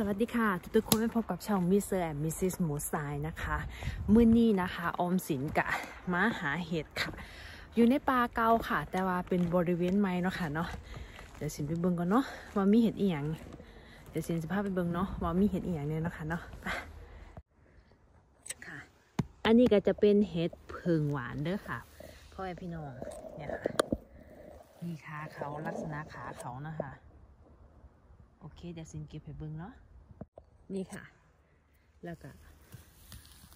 สวัสดีค่ะ ทุกๆคนไปพบกับช่อง Mr. and Mrs. หมูสายนะคะมื้อนี้นะคะออมสินกะมาหาเห็ดค่ะ อยู่ในป่าเก่าค่ะ แต่ว่าเป็นบริเวณใหม่เนาะค่ะเนาะเดี๋ยวสินไปเบิ่งก่อนเนาะว่ามีเห็ดอีหยังเดี๋ยวสินจะพาไปเบิ่งเนาะว่ามีเห็ดอีหยังเนี่ยเนาะค่ะเนาะไปค่ะ อันนี้ก็จะเป็นเห็ดเผิ่งหวานเด้อค่ะพ่อแม่พี่น้องเนี่ยค่ะมีขาเขาลักษณะขาเขานะคะโอเคเดี๋ยวสินเก็บให้เบิ่งเนาะ นี่ค่ะ แล้วก็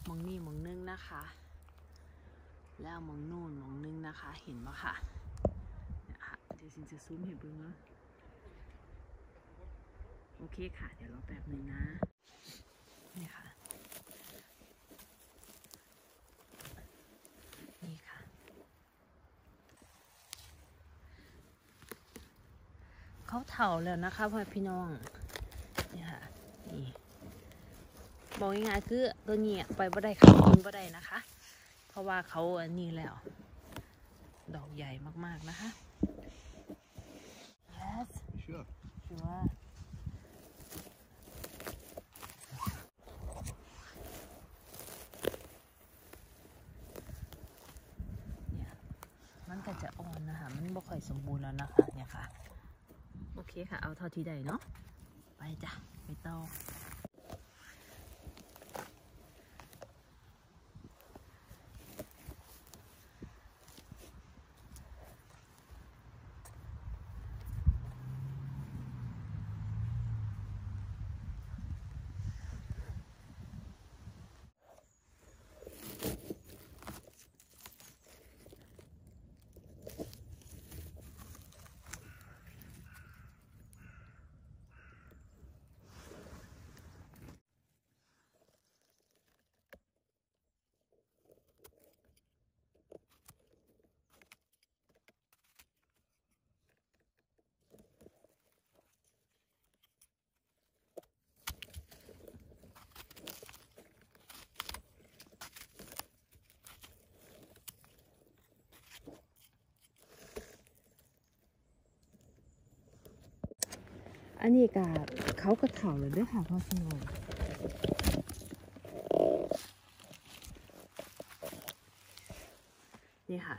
มองนี่มองนึงนะคะ แล้วมองนู่นมองนึงนะคะ เห็นปะค่ะเนี่ยค่ะเดี๋ยวสินจะซูมให้เบิ่งเนาะโอเคค่ะ เดี๋ยวรอแป๊บหนึ่งนะ นี่ค่ะ นี่ค่ะ เขาเถาแล้วนะคะพ่อพี่น้อง นี่ค่ะ นี่ บอกง่ายๆคือตัวนี้อะไปบ่ได้เขากินบ่ได้นะคะ เพราะว่าเขาอันนี้แล้ว ดอกใหญ่มากๆนะคะ yes Sure. ชัวร์เนี่ยมันก็จะอ่อนนะคะ มันบ่ค่อยสมบูรณ์แล้วนะคะ เนี่ยค่ะ โอเคค่ะ เอาเท่าที่ได้เนาะ ไปจ้ะ ไปต่อ อันนี้ก็เขาก็เถ่าเลยด้วยค่ะพ่อพี่น้องนี่ค่ะ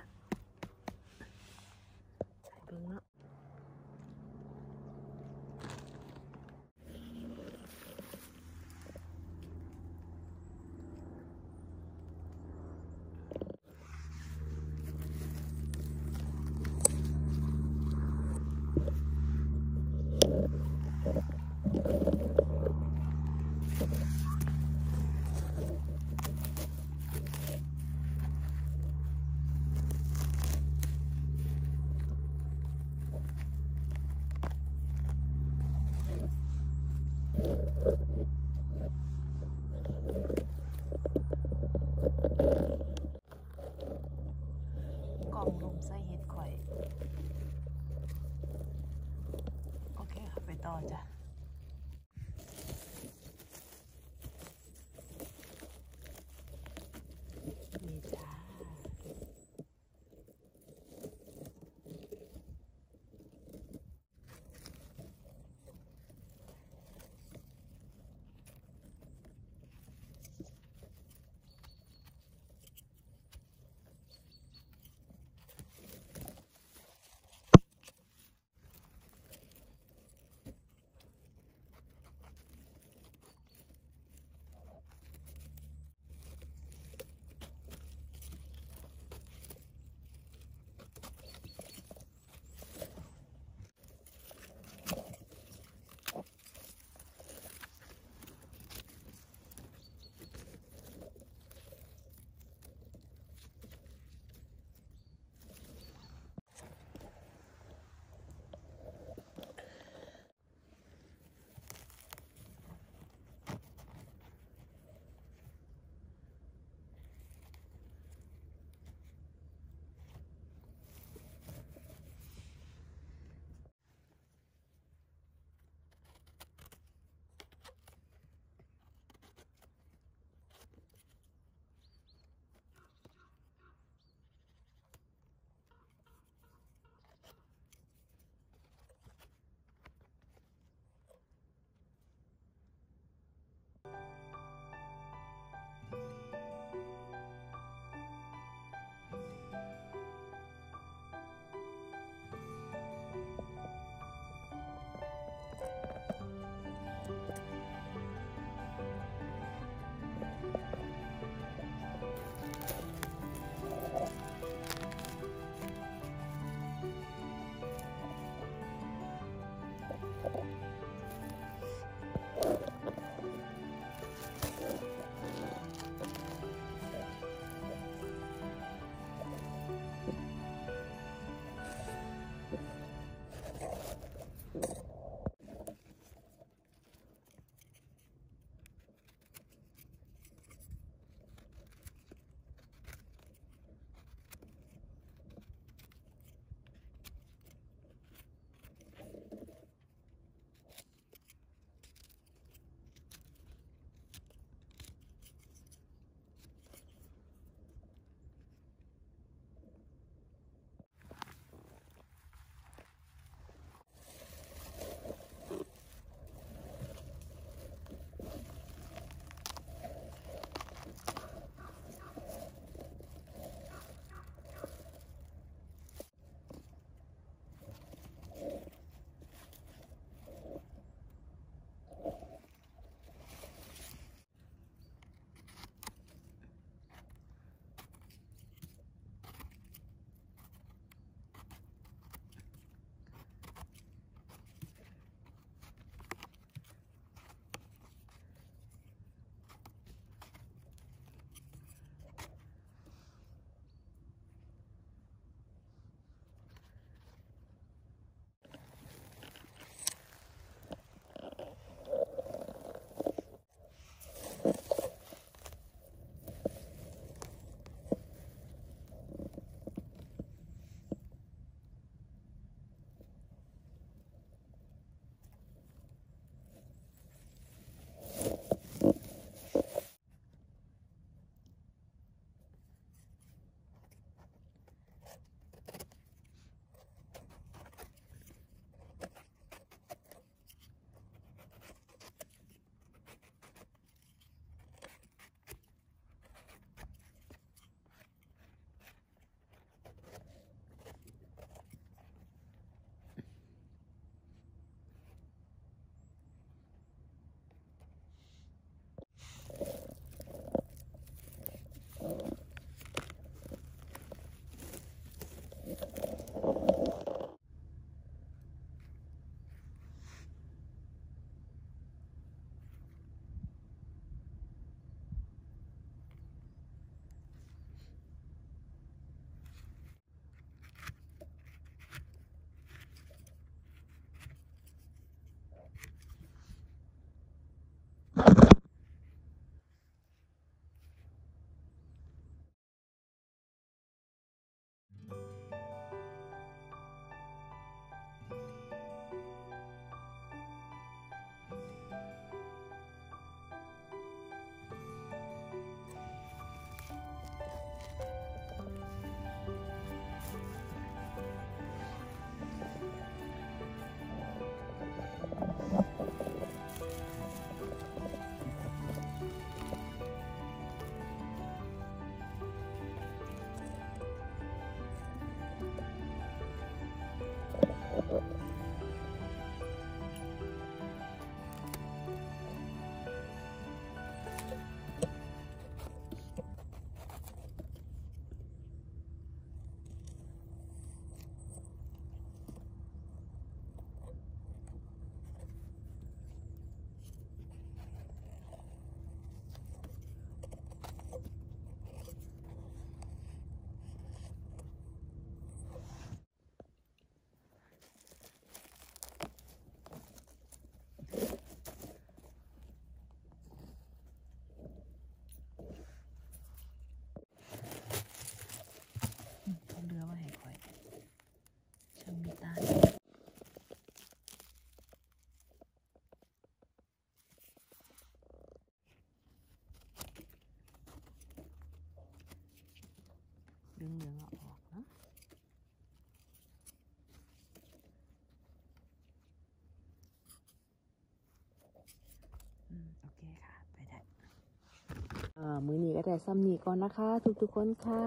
ก็แต่ซ้ำนี่ก่อนนะคะ ทุกๆคนค่ะ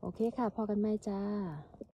โอเคค่ะ พอกันไหมจ้า